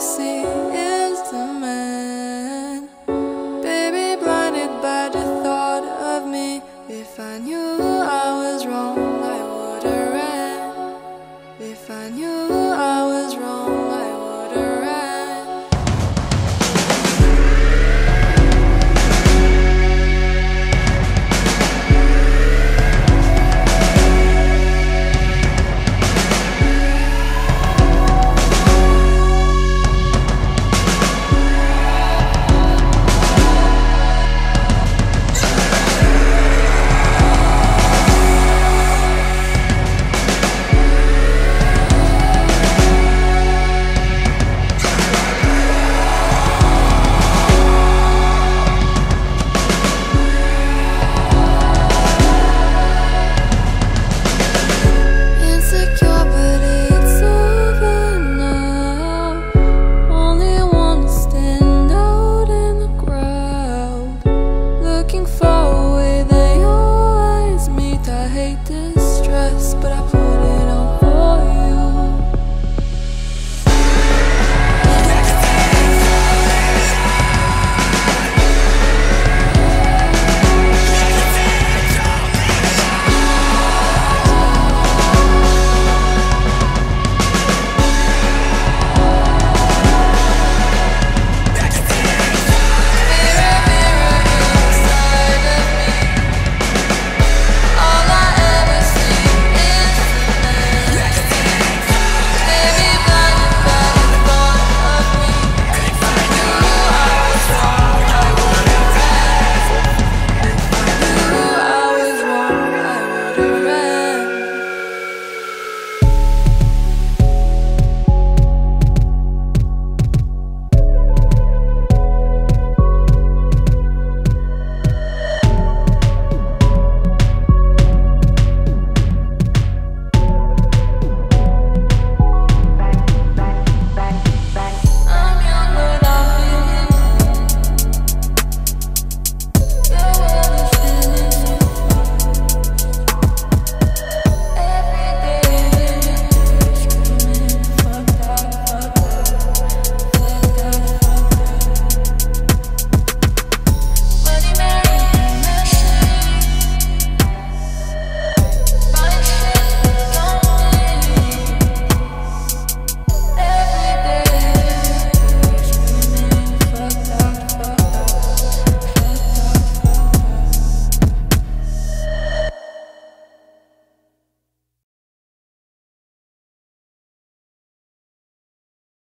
see. But I